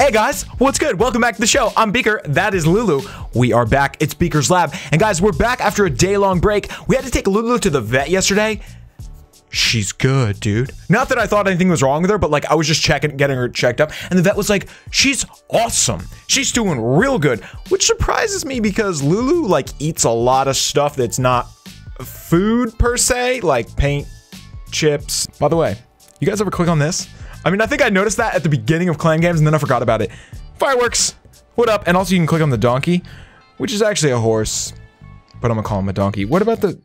Hey guys, what's good? Welcome back to the show. I'm Beaker. That is Lulu. We are back. It's Beaker's Lab. And guys, we're back after a day long break. We had to take Lulu to the vet yesterday. She's good, dude. Not that I thought anything was wrong with her, but like I was just checking, getting her checked up, and the vet was like, she's awesome. She's doing real good, which surprises me because Lulu like eats a lot of stuff that's not food per se, like paint, chips. By the way, you guys ever click on this? I mean, I think I noticed that at the beginning of Clan Games and then I forgot about it. Fireworks! What up? And also you can click on the donkey, which is actually a horse, but I'm gonna call him a donkey. What about the...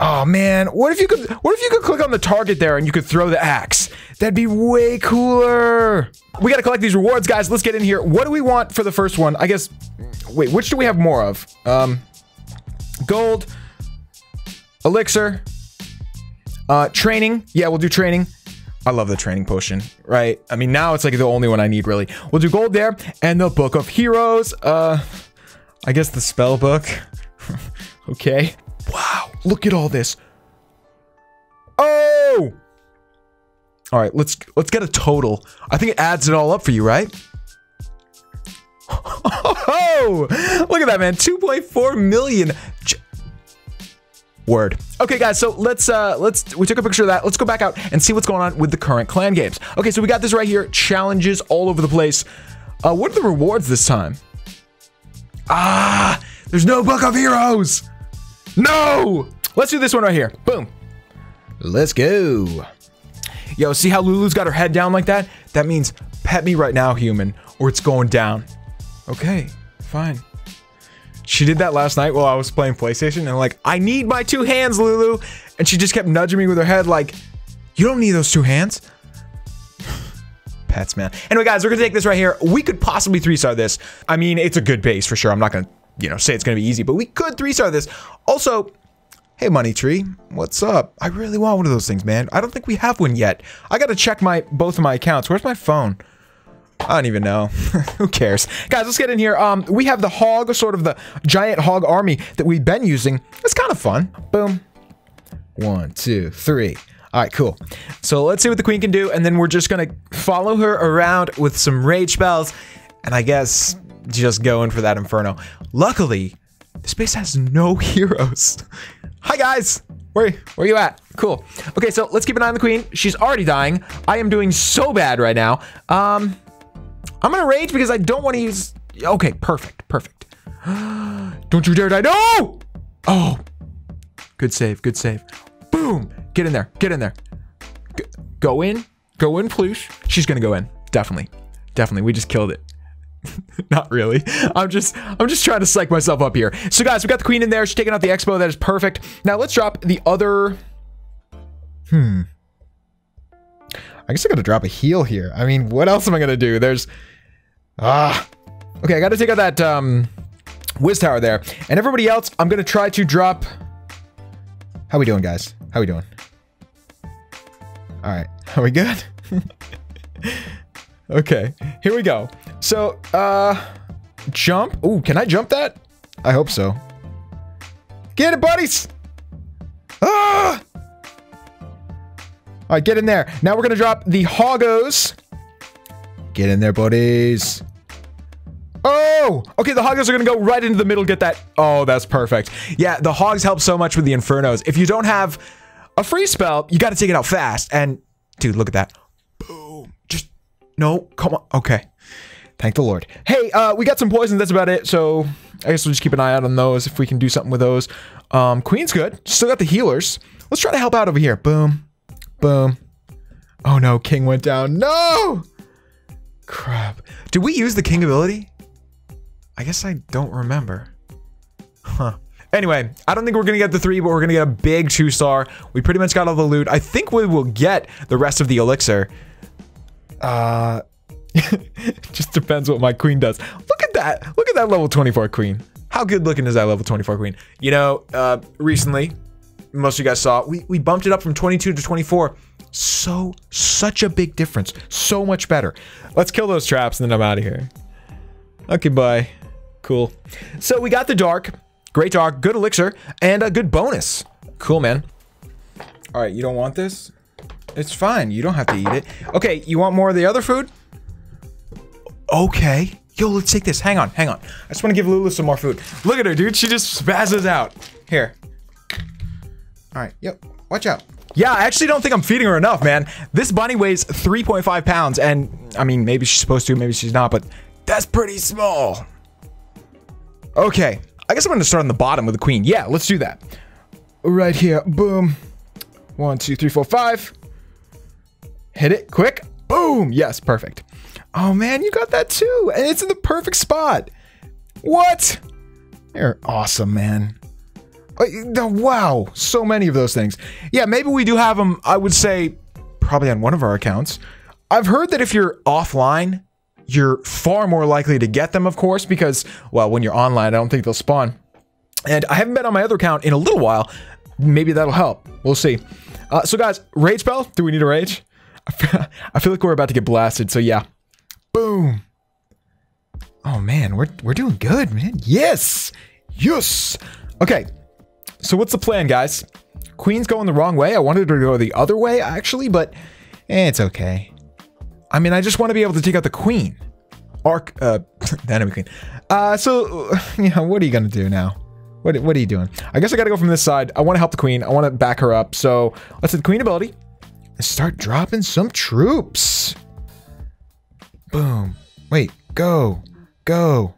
Oh man, what if you could what if you could click on the target there and you could throw the axe? That'd be way cooler. We gotta collect these rewards, guys. Let's get in here. What do we want for the first one? I guess wait, which do we have more of? Um gold, elixir, uh training. Yeah, we'll do training. I love the training potion, right? I mean, now it's like the only one I need, really. We'll do gold there, and the Book of Heroes. Uh, I guess the spell book. okay. Wow, look at all this. Oh! All right, let's let's get a total. I think it adds it all up for you, right? Oh, look at that, man. 2.4 million. Word. Okay, guys, so let's, uh, let's, we took a picture of that. Let's go back out and see what's going on with the current clan games. Okay, so we got this right here. Challenges all over the place. Uh, what are the rewards this time? Ah, there's no Book of Heroes. No! Let's do this one right here. Boom. Let's go. Yo, see how Lulu's got her head down like that? That means pet me right now, human, or it's going down. Okay, fine. She did that last night while I was playing PlayStation, and like, I need my two hands, Lulu. And she just kept nudging me with her head, like, you don't need those two hands. Pets, man. Anyway, guys, we're gonna take this right here. We could possibly three-star this. I mean, it's a good base for sure. I'm not gonna, you know, say it's gonna be easy, but we could three-star this. Also, hey, Money Tree, what's up? I really want one of those things, man. I don't think we have one yet. I gotta check my both of my accounts. Where's my phone? I don't even know. Who cares? Guys, let's get in here. Um, we have the hog, sort of the giant hog army that we've been using. It's kind of fun. Boom. One, two, three. All right, cool. So let's see what the queen can do, and then we're just gonna follow her around with some rage spells, and I guess just going for that inferno. Luckily, this base has no heroes. Hi guys, where where you at? Cool. Okay, so let's keep an eye on the queen. She's already dying. I am doing so bad right now. Um, I'm gonna rage because I don't want to use. Okay, perfect, perfect. don't you dare die! No! Oh, good save, good save. Boom! Get in there, get in there. G go in, go in, please. She's gonna go in. Definitely, definitely. We just killed it. Not really. I'm just I'm just trying to psych myself up here. So guys, we got the queen in there. She's taking out the X-Bow. That is perfect. Now let's drop the other. Hmm. I guess I gotta drop a heal here. I mean, what else am I gonna do? There's Ah. Okay, I gotta take out that um Wiz Tower there. And everybody else, I'm gonna try to drop. How we doing, guys? How we doing? Alright. Are we good? okay. Here we go. So, uh jump. Ooh, can I jump that? I hope so. Get it, buddies! Ah! All right, get in there. Now we're gonna drop the hoggos. Get in there, buddies. Oh, okay. The hoggos are gonna go right into the middle. Get that. Oh, that's perfect. Yeah, the hogs help so much with the infernos. If you don't have a free spell, you got to take it out fast. And dude, look at that. Boom. Just no. Come on. Okay. Thank the Lord. Hey, uh, we got some poisons. That's about it. So I guess we'll just keep an eye out on those if we can do something with those. Um, Queen's good. Still got the healers. Let's try to help out over here. Boom. Boom. Oh no, King went down. No! Crap. Did we use the King ability? I guess I don't remember. Huh. Anyway, I don't think we're gonna get the three, but we're gonna get a big two star. We pretty much got all the loot. I think we will get the rest of the elixir. Uh, just depends what my queen does. Look at that. Look at that level 24 queen. How good looking is that level 24 queen? You know, uh, recently, most of you guys saw, we, we bumped it up from 22 to 24. So, such a big difference. So much better. Let's kill those traps and then I'm out of here. Okay, bye. Cool. So we got the dark. Great dark, good elixir, and a good bonus. Cool, man. All right, you don't want this? It's fine. You don't have to eat it. Okay, you want more of the other food? Okay. Yo, let's take this. Hang on, hang on. I just want to give Lulu some more food. Look at her, dude. She just spazzes out. Here. All right. Yep. Watch out. Yeah, I actually don't think I'm feeding her enough, man. This bunny weighs 3.5 pounds, and I mean, maybe she's supposed to, maybe she's not, but that's pretty small. Okay. I guess I'm to start on the bottom with the queen. Yeah, let's do that. Right here. Boom. One, two, three, four, five. Hit it quick. Boom. Yes, perfect. Oh man, you got that too. And it's in the perfect spot. What? You're awesome, man. Wow, so many of those things. Yeah, maybe we do have them, I would say, probably on one of our accounts. I've heard that if you're offline, you're far more likely to get them, of course, because, well, when you're online, I don't think they'll spawn. And I haven't been on my other account in a little while. Maybe that'll help. We'll see. Uh, so, guys, rage spell. Do we need a rage? I feel like we're about to get blasted, so yeah. Boom. Oh man, we're we're doing good, man. Yes. Yes. Okay. So what's the plan, guys? Queen's going the wrong way. I wanted her to go the other way, actually, but eh, it's okay. I mean, I just want to be able to take out the queen. Arc, uh, the enemy queen. Uh, so, you know, what are you gonna do now? What, what are you doing? I guess I gotta go from this side. I want to help the queen. I want to back her up. So let's hit the queen ability and start dropping some troops. Boom. Wait, go. Go.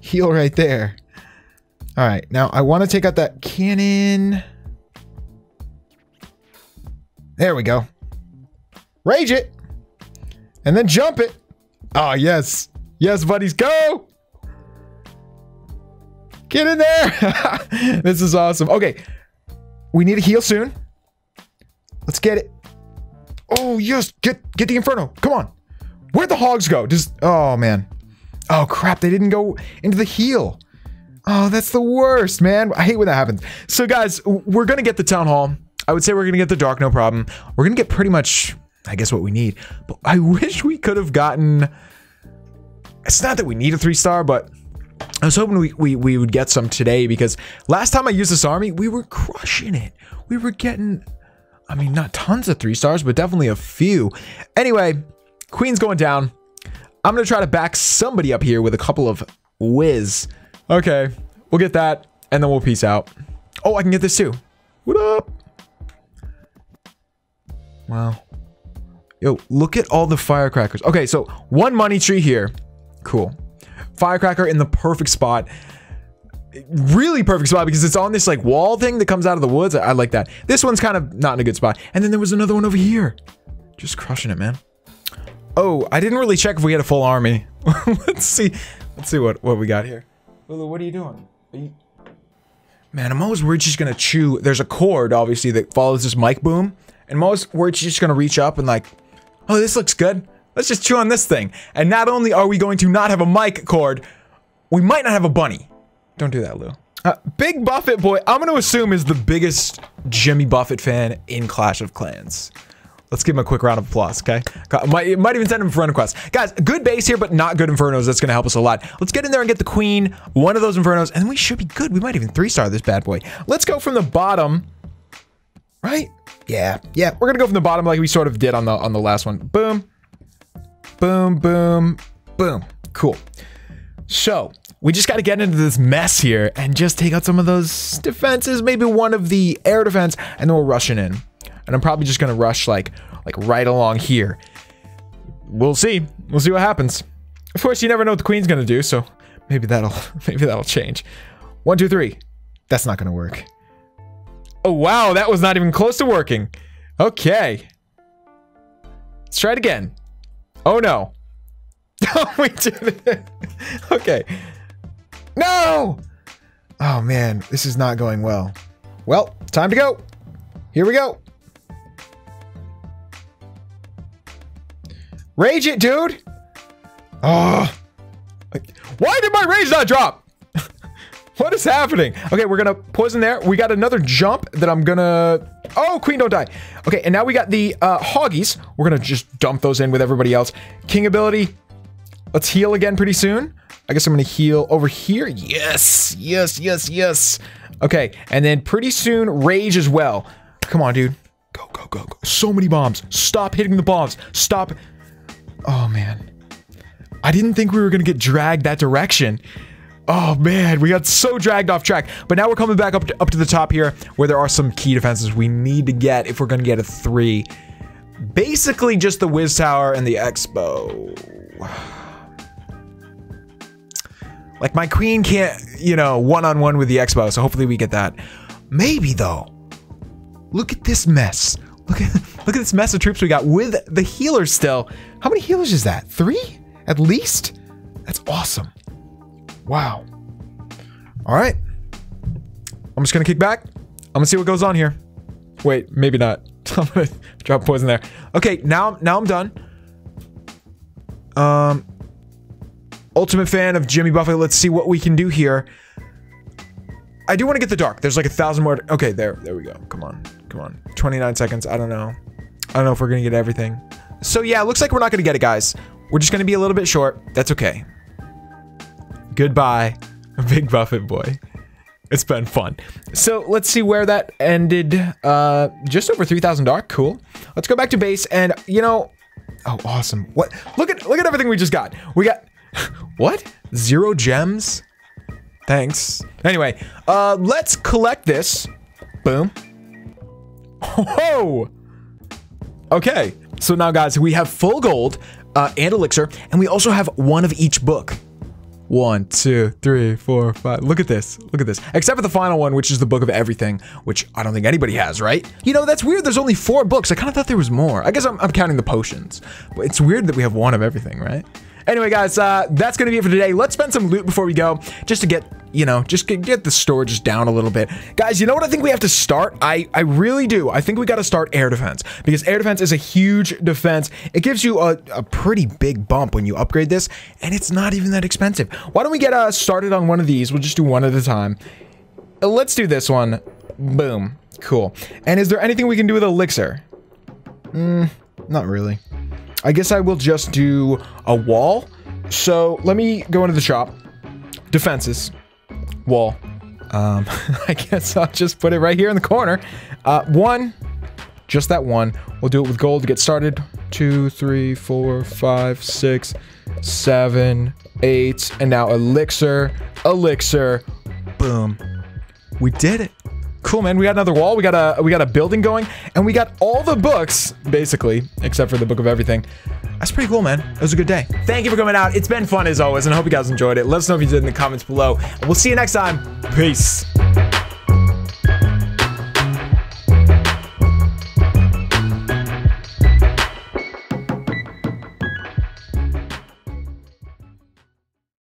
Heal right there. All right, now I want to take out that cannon. There we go. Rage it. And then jump it. Oh, yes. Yes, buddies, go. Get in there. this is awesome. Okay, we need a heal soon. Let's get it. Oh, yes. Get, get the Inferno. Come on. Where'd the hogs go? Just, oh man. Oh crap, they didn't go into the heal. Oh, that's the worst, man. I hate when that happens. So guys, we're gonna get the town hall. I would say we're gonna get the dark, no problem. We're gonna get pretty much, I guess, what we need. But I wish we could have gotten. It's not that we need a three star, but I was hoping we, we, we would get some today because last time I used this army, we were crushing it. We were getting, I mean, not tons of three stars, but definitely a few. Anyway, Queen's going down. I'm going to try to back somebody up here with a couple of whiz. Okay, we'll get that, and then we'll peace out. Oh, I can get this too. What up? Wow. Yo, look at all the firecrackers. Okay, so one money tree here. Cool. Firecracker in the perfect spot. Really perfect spot because it's on this like wall thing that comes out of the woods. I, I like that. This one's kind of not in a good spot. And then there was another one over here. Just crushing it, man. Oh, I didn't really check if we had a full army. Let's see. Let's see what, what we got here. Lulu, what are you doing? Are you... Man, I'm always worried she's gonna chew. There's a cord, obviously, that follows this mic boom. And I'm always worried she's just gonna reach up and like, oh, this looks good. Let's just chew on this thing. And not only are we going to not have a mic cord, we might not have a bunny. Don't do that, Lou. Uh, Big Buffett boy, I'm gonna assume is the biggest Jimmy Buffett fan in Clash of Clans. Let's give him a quick round of applause, okay? Might, might even send him friend request. Guys, good base here, but not good Infernos. That's going to help us a lot. Let's get in there and get the Queen, one of those Infernos, and we should be good. We might even three-star this bad boy. Let's go from the bottom, right? Yeah, yeah. We're going to go from the bottom like we sort of did on the on the last one. Boom, boom, boom, boom. Cool. So, we just got to get into this mess here and just take out some of those defenses, maybe one of the air defense, and then we're rushing in and I'm probably just gonna rush like like right along here. We'll see. We'll see what happens. Of course, you never know what the queen's gonna do, so maybe that'll maybe that'll change. One, two, three. That's not gonna work. Oh wow, that was not even close to working. Okay. Let's try it again. Oh no. Oh, we did it. okay. No! Oh man, this is not going well. Well, time to go. Here we go. Rage it, dude! Oh. Why did my rage not drop? what is happening? Okay, we're gonna poison there. We got another jump that I'm gonna... Oh, queen don't die. Okay, and now we got the uh, hoggies. We're gonna just dump those in with everybody else. King ability. Let's heal again pretty soon. I guess I'm gonna heal over here. Yes, yes, yes, yes. Okay, and then pretty soon rage as well. Come on, dude. Go, go, go, go. So many bombs. Stop hitting the bombs. Stop... Oh, man. I didn't think we were going to get dragged that direction. Oh man, we got so dragged off track. But now we're coming back up to, up to the top here where there are some key defenses we need to get if we're going to get a three. Basically just the Wiz Tower and the X-Bow. Like my queen can't, you know, one-on-one -on -one with the X-Bow, so hopefully we get that. Maybe though. Look at this mess. Look at look at this mess of troops we got with the healers still. How many healers is that? Three? At least? That's awesome. Wow. All right. I'm just gonna kick back. I'm gonna see what goes on here. Wait, maybe not. I'm gonna drop poison there. Okay, now now I'm done. Um, ultimate fan of Jimmy Buffett. Let's see what we can do here. I do want to get the dark. There's like a thousand more. Okay, there, there we go. Come on, come on. 29 seconds. I don't know. I don't know if we're gonna get everything. So yeah, looks like we're not gonna get it, guys. We're just gonna be a little bit short. That's okay. Goodbye, Big Buffett boy. It's been fun. So let's see where that ended. Uh, just over 3,000 dark. Cool. Let's go back to base and, you know, oh, awesome. What? Look at, look at everything we just got. We got, what? Zero gems? Thanks. Anyway, uh, let's collect this. Boom. Whoa. Okay. So now, guys, we have full gold uh, and elixir, and we also have one of each book. One, two, three, four, five. Look at this. Look at this. Except for the final one, which is the book of everything, which I don't think anybody has, right? You know, that's weird. There's only four books. I kind of thought there was more. I guess I'm, I'm counting the potions. But it's weird that we have one of everything, right? Anyway, guys, uh, that's going to be it for today. Let's spend some loot before we go, just to get, you know, just get, get the storage down a little bit. Guys, you know what I think we have to start? I, I really do. I think we got to start air defense, because air defense is a huge defense. It gives you a, a pretty big bump when you upgrade this, and it's not even that expensive. Why don't we get uh, started on one of these? We'll just do one at a time. Let's do this one. Boom. Cool. And is there anything we can do with elixir? Hmm, not really. I guess I will just do a wall. So let me go into the shop. Defenses. Wall. Um, I guess I'll just put it right here in the corner. Uh, one. Just that one. We'll do it with gold to get started. Two, three, four, five, six, seven, eight. And now elixir. Elixir. Boom. We did it cool man. We got another wall. We got a we got a building going and we got all the books basically except for the book of everything. That's pretty cool man. It was a good day. Thank you for coming out. It's been fun as always and i hope you guys enjoyed it. Let us know if you did in the comments below. We'll see you next time. Peace